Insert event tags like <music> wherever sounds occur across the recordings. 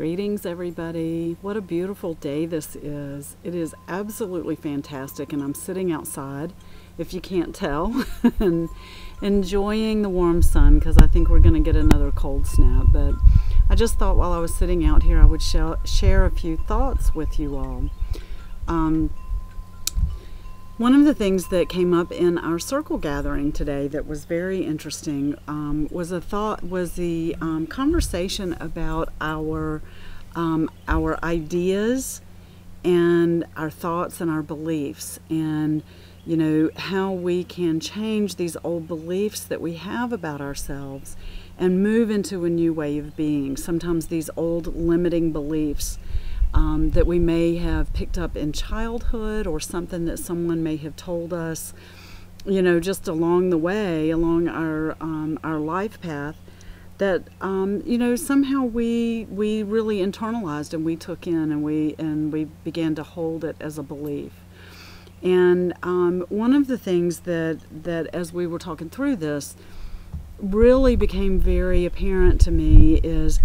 Greetings, everybody. What a beautiful day this is. It is absolutely fantastic, and I'm sitting outside, if you can't tell, <laughs> and enjoying the warm sun because I think we're going to get another cold snap. But I just thought while I was sitting out here, I would sh- share a few thoughts with you all. Um, one of the things that came up in our circle gathering today that was very interesting um, was a thought was the um, conversation about our um, our ideas and our thoughts and our beliefs. And you know how we can change these old beliefs that we have about ourselves and move into a new way of being. Sometimes these old limiting beliefs um, that we may have picked up in childhood or something that someone may have told us, you know, just along the way, along our um, our life path, that um, you know somehow we we really internalized and we took in and we and we began to hold it as a belief. And um, one of the things that that as we were talking through this really became very apparent to me is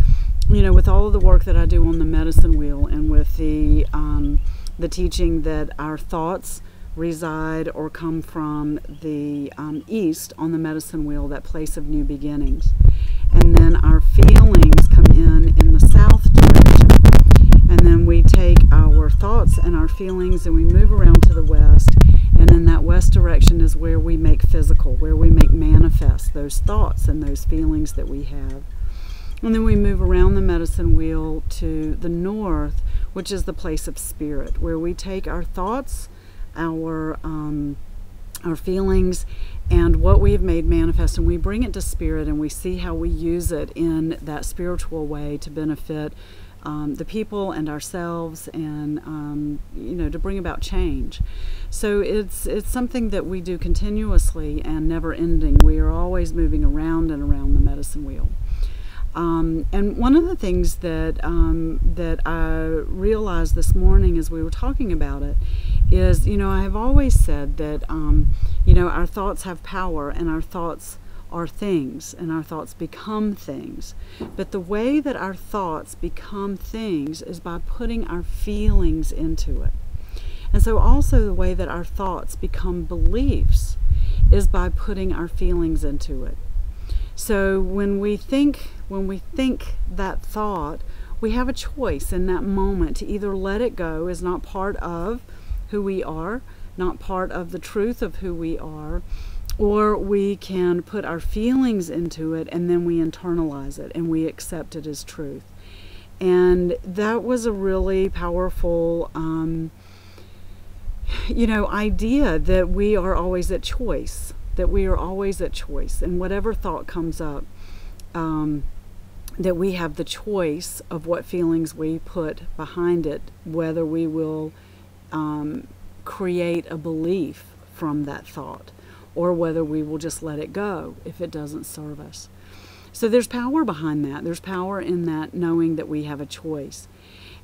you know, with all of the work that I do on the medicine wheel and with the um, the teaching that our thoughts reside or come from the um, east on the medicine wheel, that place of new beginnings, and then our feelings come in in the south direction, and then we take our thoughts and our feelings and we move around to the west, and in that west direction is where we make physical, where we make manifest those thoughts and those feelings that we have. And then we move around the medicine wheel to the north, which is the place of spirit, where we take our thoughts, our um, our feelings, and what we have made manifest, and we bring it to spirit, and we see how we use it in that spiritual way to benefit um, the people and ourselves, and um, you know to bring about change. So it's it's something that we do continuously and never ending. We are always moving around and around the medicine. Um, and one of the things that um, that I realized this morning as we were talking about it is, you know, I have always said that, um, you know, our thoughts have power and our thoughts are things and our thoughts become things. But the way that our thoughts become things is by putting our feelings into it. And so also the way that our thoughts become beliefs is by putting our feelings into it. So when we think when we think that thought, we have a choice in that moment to either let it go as not part of who we are, not part of the truth of who we are, or we can put our feelings into it and then we internalize it and we accept it as truth. And that was a really powerful, um, you know, idea that we are always at choice that we are always at choice, and whatever thought comes up, um, that we have the choice of what feelings we put behind it, whether we will um, create a belief from that thought or whether we will just let it go if it doesn't serve us. So there's power behind that. There's power in that knowing that we have a choice.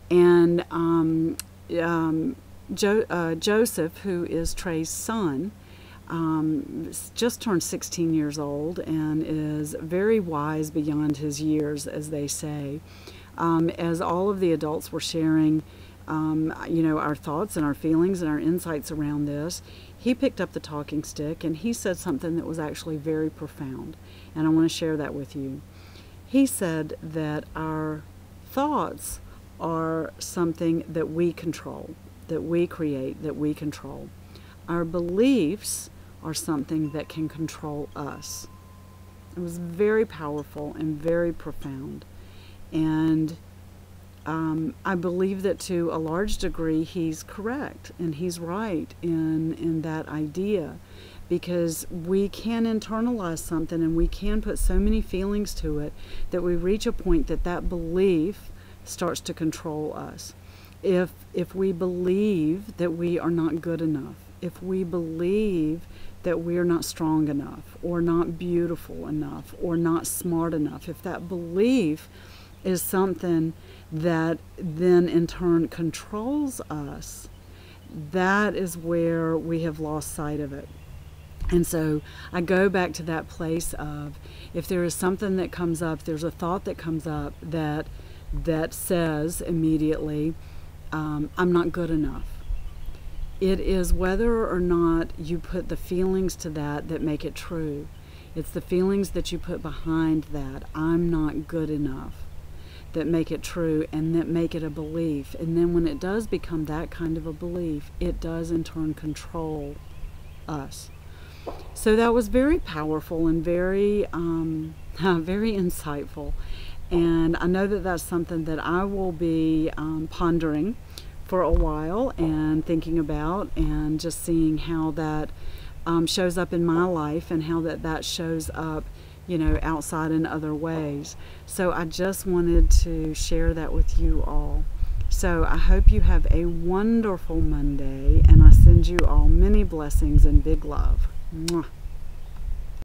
And um, um, jo- uh, Joseph, who is Trey's son, um, just turned 16 years old and is very wise beyond his years, as they say. Um, as all of the adults were sharing, um, you know, our thoughts and our feelings and our insights around this, he picked up the talking stick and he said something that was actually very profound. And I want to share that with you. He said that our thoughts are something that we control, that we create, that we control. Our beliefs are something that can control us. It was very powerful and very profound. And um, I believe that to a large degree he's correct and he's right in, in that idea because we can internalize something and we can put so many feelings to it that we reach a point that that belief starts to control us. If, if we believe that we are not good enough, if we believe that we're not strong enough or not beautiful enough or not smart enough, if that belief is something that then in turn controls us, that is where we have lost sight of it. And so I go back to that place of if there is something that comes up, there's a thought that comes up that that says immediately, um, I'm not good enough. It is whether or not you put the feelings to that that make it true. It's the feelings that you put behind that, I'm not good enough, that make it true and that make it a belief. And then when it does become that kind of a belief, it does in turn control us. So that was very powerful and very, um, <laughs> very insightful. And I know that that's something that I will be um, pondering for a while and thinking about and just seeing how that um, shows up in my life and how that that shows up you know outside in other ways. So i just wanted to share that with you all. So i hope you have a wonderful monday and i send you all many blessings and big love. Mwah.